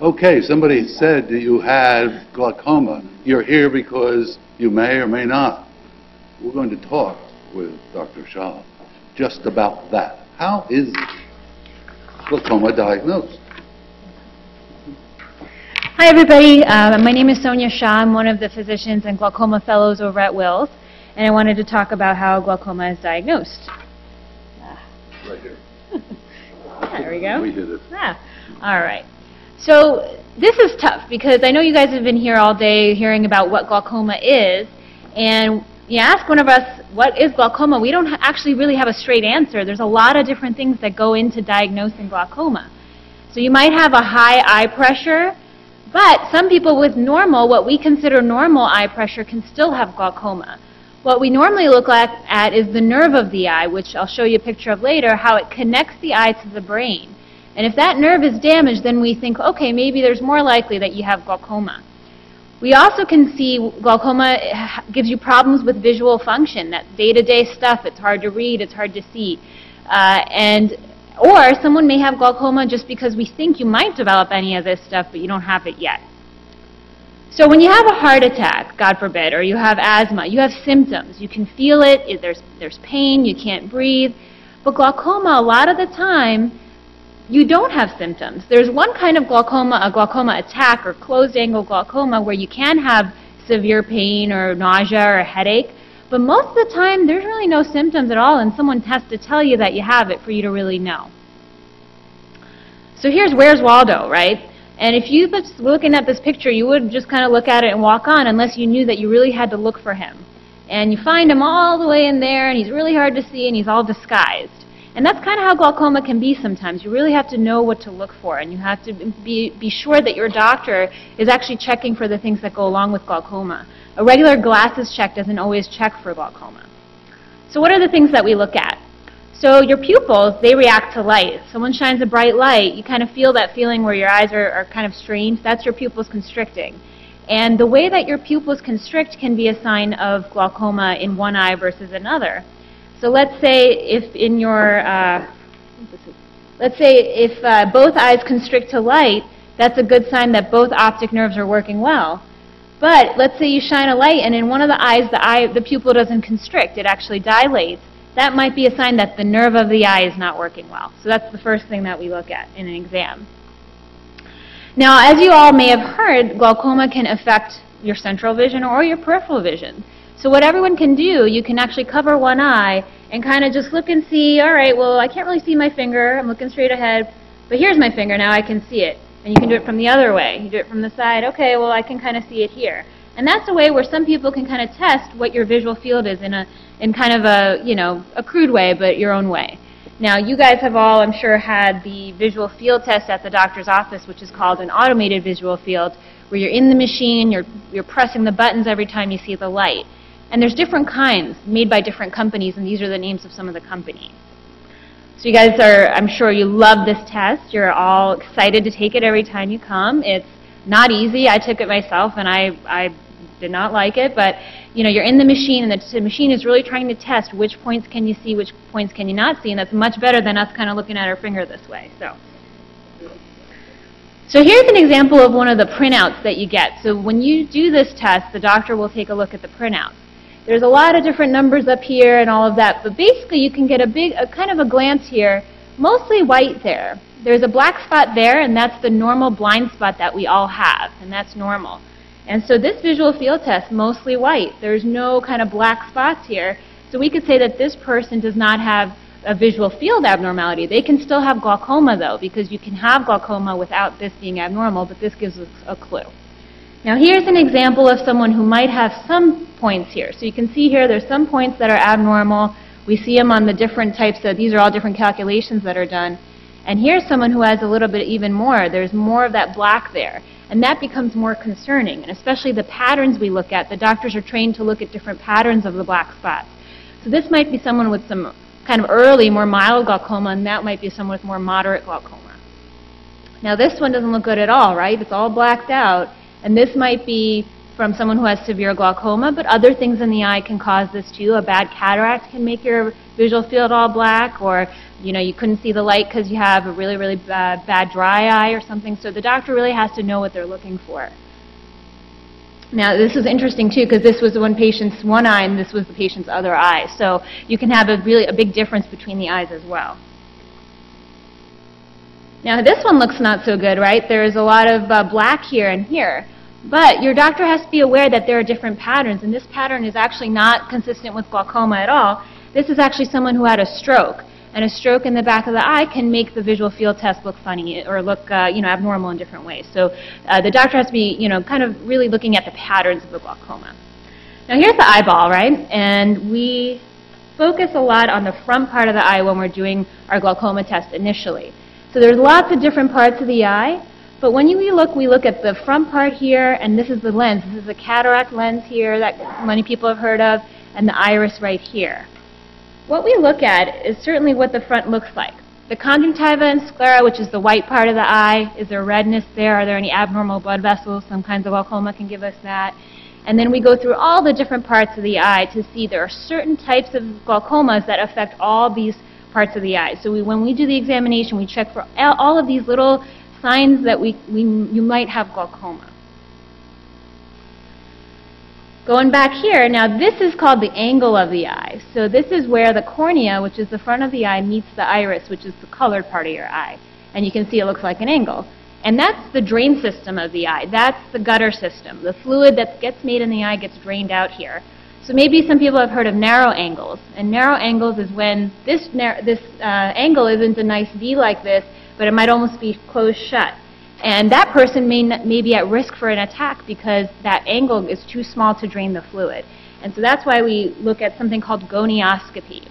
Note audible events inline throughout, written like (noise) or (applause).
Okay, somebody said that you had glaucoma. You're here because you may or may not. We're going to talk with Dr. Shah just about that. How is glaucoma diagnosed? Hi, everybody. Uh, my name is Sonya Shah. I'm one of the physicians and glaucoma fellows over at Wills, and I wanted to talk about how glaucoma is diagnosed. Right here. (laughs) There we go. We did it. Ah, all right. So this is tough because I know you guys have been here all day hearing about what glaucoma is, and you ask one of us, what is glaucoma? We don't actually really have a straight answer. There's a lot of different things that go into diagnosing glaucoma. So you might have a high eye pressure, but some people with normal, what we consider normal eye pressure, can still have glaucoma. What we normally look at, at is the nerve of the eye, which I'll show you a picture of later, how it connects the eye to the brain. And if that nerve is damaged, then we think, okay, maybe there's more likely that you have glaucoma. We also can see glaucoma gives you problems with visual function, that day-to-day stuff. It's hard to read, it's hard to see. Uh, and or someone may have glaucoma just because we think you might develop any of this stuff, but you don't have it yet. So when you have a heart attack, God forbid, or you have asthma, you have symptoms. You can feel it. There's, there's pain. You can't breathe. But glaucoma, a lot of the time, you don't have symptoms. There's one kind of glaucoma, a glaucoma attack or closed angle glaucoma, where you can have severe pain or nausea or headache. But most of the time, there's really no symptoms at all, and someone has to tell you that you have it for you to really know. So here's Where's Waldo, right? And if you was looking at this picture, you would just kind of look at it and walk on unless you knew that you really had to look for him. And you find him all the way in there, and he's really hard to see, and he's all disguised. And that's kind of how glaucoma can be sometimes. You really have to know what to look for, and you have to be, be sure that your doctor is actually checking for the things that go along with glaucoma. A regular glasses check doesn't always check for glaucoma. So what are the things that we look at? So your pupils, they react to light. Someone shines a bright light, you kind of feel that feeling where your eyes are, are kind of strained. That's your pupils constricting. And the way that your pupils constrict can be a sign of glaucoma in one eye versus another. So let's say if in your, uh, let's say if uh, both eyes constrict to light, that's a good sign that both optic nerves are working well. But let's say you shine a light and in one of the eyes the, eye, the pupil doesn't constrict, it actually dilates. That might be a sign that the nerve of the eye is not working well. So that's the first thing that we look at in an exam. Now, as you all may have heard, glaucoma can affect your central vision or your peripheral vision. So what everyone can do, you can actually cover one eye and kind of just look and see, all right, well, I can't really see my finger. I'm looking straight ahead. But here's my finger. Now I can see it. And you can do it from the other way. You do it from the side. Okay, well, I can kind of see it here. And that's a way where some people can kind of test what your visual field is in a in kind of a, you know, a crude way, but your own way. Now, you guys have all, I'm sure, had the visual field test at the doctor's office, which is called an automated visual field, where you're in the machine, you're, you're pressing the buttons every time you see the light. And there's different kinds made by different companies, and these are the names of some of the companies. So you guys are, I'm sure you love this test. You're all excited to take it every time you come. It's not easy. I took it myself, and I, I did not like it. But you know, you're in the machine, and the machine is really trying to test which points can you see, which points can you not see, and that's much better than us kind of looking at our finger this way. So. So here's an example of one of the printouts that you get. So when you do this test, the doctor will take a look at the printout. There's a lot of different numbers up here and all of that, but basically you can get a big, a kind of a glance here, mostly white there. There's a black spot there, and that's the normal blind spot that we all have, and that's normal. And so this visual field test, mostly white. There's no kind of black spots here. So we could say that this person does not have a visual field abnormality. They can still have glaucoma, though, because you can have glaucoma without this being abnormal, but this gives us a clue. Now here's an example of someone who might have some points here. So you can see here there's some points that are abnormal. We see them on the different types of, these are all different calculations that are done. And here's someone who has a little bit even more. There's more of that black there. And that becomes more concerning. And especially the patterns we look at, the doctors are trained to look at different patterns of the black spots. So this might be someone with some kind of early, more mild glaucoma, and that might be someone with more moderate glaucoma. Now this one doesn't look good at all, right? It's all blacked out. And this might be from someone who has severe glaucoma, but other things in the eye can cause this too. A bad cataract can make your visual field all black, or you know you couldn't see the light because you have a really really bad, bad dry eye or something. So the doctor really has to know what they're looking for. Now this is interesting too because this was the one patient's one eye and this was the patient's other eye. So you can have a really a big difference between the eyes as well. Now this one looks not so good, right? There's a lot of uh, black here and here. But your doctor has to be aware that there are different patterns, and this pattern is actually not consistent with glaucoma at all. This is actually someone who had a stroke, and a stroke in the back of the eye can make the visual field test look funny or look, uh, you know, abnormal in different ways. So uh, the doctor has to be, you know, kind of really looking at the patterns of the glaucoma. Now here's the eyeball, right? And we focus a lot on the front part of the eye when we're doing our glaucoma test initially. So there's lots of different parts of the eye, but when we look, we look at the front part here, and this is the lens. This is the cataract lens here that many people have heard of, and the iris right here. What we look at is certainly what the front looks like. The conjunctiva and sclera, which is the white part of the eye, is there redness there? Are there any abnormal blood vessels? Some kinds of glaucoma can give us that. And then we go through all the different parts of the eye to see there are certain types of glaucomas that affect all these parts of the eye. So we, when we do the examination, we check for all of these little signs that we, we, you might have glaucoma. Going back here, now this is called the angle of the eye. So this is where the cornea, which is the front of the eye, meets the iris, which is the colored part of your eye. And you can see it looks like an angle. And that's the drain system of the eye. That's the gutter system. The fluid that gets made in the eye gets drained out here. So maybe some people have heard of narrow angles. And narrow angles is when this, this uh, angle isn't a nice V like this, but it might almost be closed shut. And that person may, may be at risk for an attack because that angle is too small to drain the fluid. And so that's why we look at something called gonioscopy.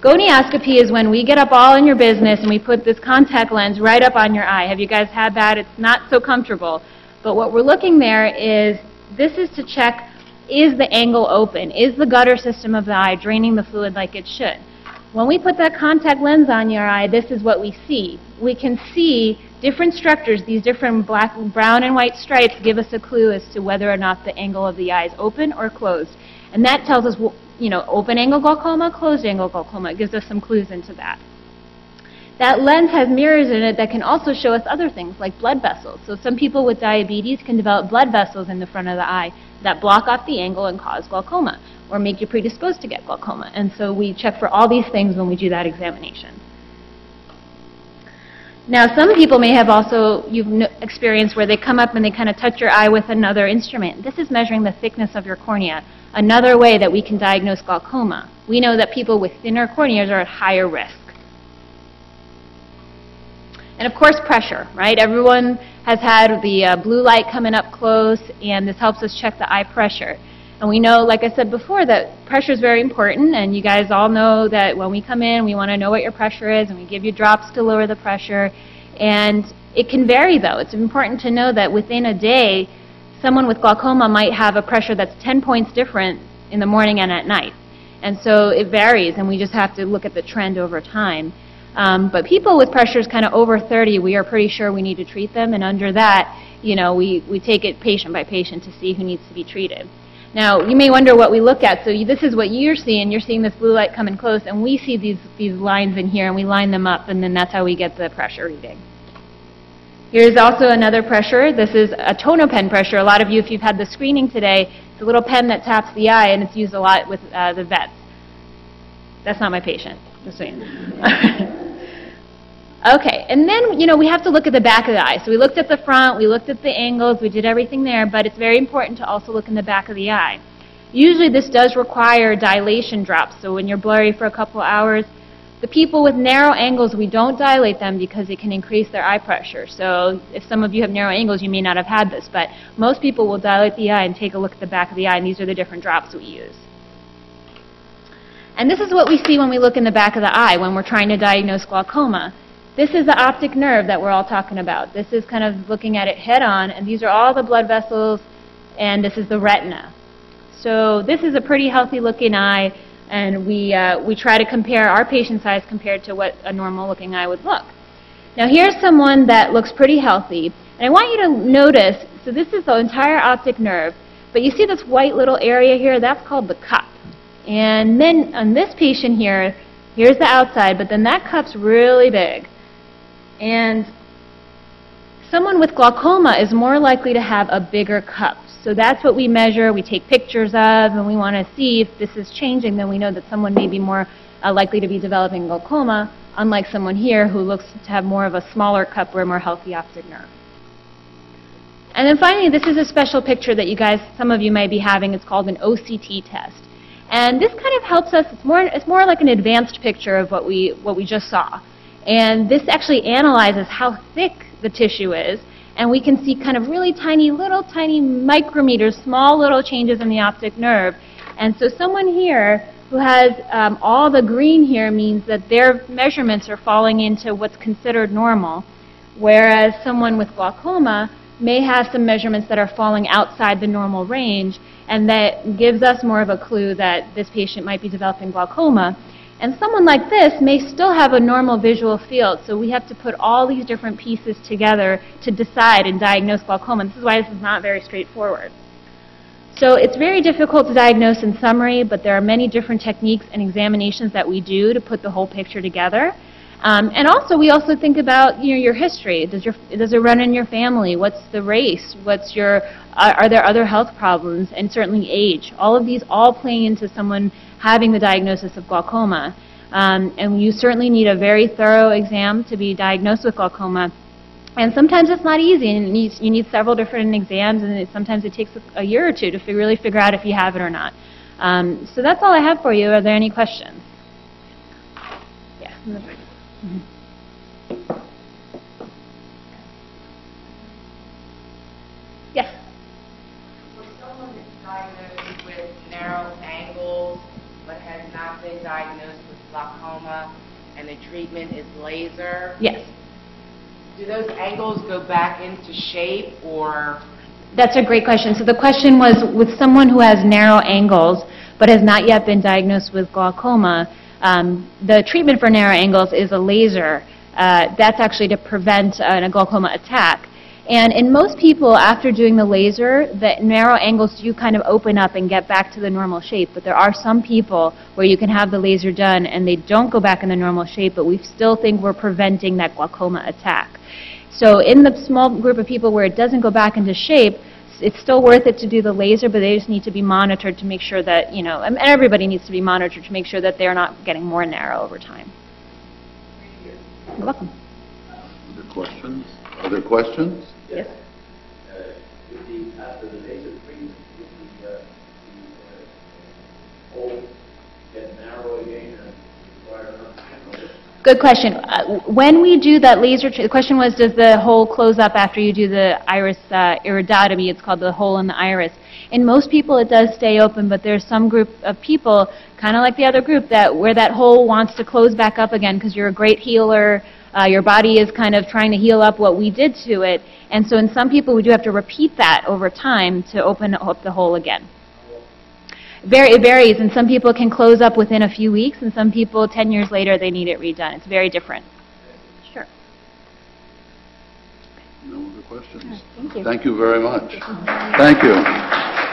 Gonioscopy is when we get up all in your business and we put this contact lens right up on your eye. Have you guys had that? It's not so comfortable. But what we're looking there is, this is to check, is the angle open? Is the gutter system of the eye draining the fluid like it should? When we put that contact lens on your eye, this is what we see. We can see different structures, these different black, brown and white stripes give us a clue as to whether or not the angle of the eye is open or closed. And that tells us, you know, open angle glaucoma, closed angle glaucoma. It gives us some clues into that. That lens has mirrors in it that can also show us other things like blood vessels. So some people with diabetes can develop blood vessels in the front of the eye that block off the angle and cause glaucoma or make you predisposed to get glaucoma. And so we check for all these things when we do that examination. Now, some people may have also, you've experienced where they come up and they kind of touch your eye with another instrument. This is measuring the thickness of your cornea, another way that we can diagnose glaucoma. We know that people with thinner corneas are at higher risk. And of course, pressure, right? Everyone has had the uh, blue light coming up close, and this helps us check the eye pressure. And we know, like I said before, that pressure is very important, and you guys all know that when we come in, we want to know what your pressure is, and we give you drops to lower the pressure. And it can vary, though. It's important to know that within a day, someone with glaucoma might have a pressure that's 10 points different in the morning and at night. And so it varies, and we just have to look at the trend over time. Um, but people with pressures kind of over 30, we are pretty sure we need to treat them, and under that, you know, we, we take it patient by patient to see who needs to be treated. Now, you may wonder what we look at. So you, this is what you're seeing. You're seeing this blue light coming close, and we see these, these lines in here, and we line them up, and then that's how we get the pressure reading. Here's also another pressure. This is a tono-pen pressure. A lot of you, if you've had the screening today, it's a little pen that taps the eye, and it's used a lot with uh, the vets. That's not my patient, just know. (laughs) Okay, and then, you know, we have to look at the back of the eye. So we looked at the front, we looked at the angles, we did everything there, but it's very important to also look in the back of the eye. Usually this does require dilation drops, so when you're blurry for a couple hours, the people with narrow angles, we don't dilate them because it can increase their eye pressure. So if some of you have narrow angles, you may not have had this, but most people will dilate the eye and take a look at the back of the eye, and these are the different drops we use. And this is what we see when we look in the back of the eye when we're trying to diagnose glaucoma. This is the optic nerve that we're all talking about. This is kind of looking at it head on, and these are all the blood vessels, and this is the retina. So this is a pretty healthy looking eye, and we, uh, we try to compare our patient's eyes compared to what a normal looking eye would look. Now here's someone that looks pretty healthy, and I want you to notice, so this is the entire optic nerve. But you see this white little area here? That's called the cup. And then on this patient here, here's the outside, but then that cup's really big. And someone with glaucoma is more likely to have a bigger cup. So that's what we measure, we take pictures of, and we want to see if this is changing, then we know that someone may be more uh, likely to be developing glaucoma, unlike someone here who looks to have more of a smaller cup or a more healthy optic nerve. And then finally, this is a special picture that you guys, some of you may be having. It's called an OCT test. And this kind of helps us, it's more, it's more like an advanced picture of what we, what we just saw. And this actually analyzes how thick the tissue is, and we can see kind of really tiny, little tiny micrometers, small little changes in the optic nerve. And so someone here who has um, all the green here means that their measurements are falling into what's considered normal, whereas someone with glaucoma may have some measurements that are falling outside the normal range, and that gives us more of a clue that this patient might be developing glaucoma. And someone like this may still have a normal visual field, so we have to put all these different pieces together to decide and diagnose glaucoma. This is why this is not very straightforward. So it's very difficult to diagnose in summary, but there are many different techniques and examinations that we do to put the whole picture together. Um, and also, we also think about you know your history. Does your does it run in your family? What's the race? What's your are, are there other health problems? And certainly age. All of these all play into someone having the diagnosis of glaucoma. Um, and you certainly need a very thorough exam to be diagnosed with glaucoma. And sometimes it's not easy, and you need, you need several different exams, and it, sometimes it takes a, a year or two to really figure out if you have it or not. Um, so that's all I have for you. Are there any questions? Yeah. In the. Yes. For someone that's diagnosed with narrow angles but has not been diagnosed with glaucoma and the treatment is laser, Yes. do those angles go back into shape or, That's a great question. So the question was, with someone who has narrow angles but has not yet been diagnosed with glaucoma, um, the treatment for narrow angles is a laser. Uh, that's actually to prevent uh, a glaucoma attack. And in most people, after doing the laser, the narrow angles do kind of open up and get back to the normal shape. But there are some people where you can have the laser done and they don't go back in the normal shape, but we still think we're preventing that glaucoma attack. So in the small group of people where it doesn't go back into shape, it's still worth it to do the laser, but they just need to be monitored to make sure that, you know, and everybody needs to be monitored to make sure that they're not getting more narrow over time. You're welcome. Other questions? Other questions? Yes. Would the, after the laser treatment, the, uh, the, uh, hole get narrow again and require another? Good question. Uh, When we do that laser, the question was, does the hole close up after you do the iris uh, iridotomy? It's called the hole in the iris. In most people, it does stay open, but there's some group of people, kind of like the other group, that where that hole wants to close back up again because you're a great healer. Uh, your body is kind of trying to heal up what we did to it. And so in some people, we do have to repeat that over time to open up the hole again. Var- It varies, and some people can close up within a few weeks, and some people, 10 years later, they need it redone. It's very different. Sure. No other questions? Thank you. Thank you very much. Thank you.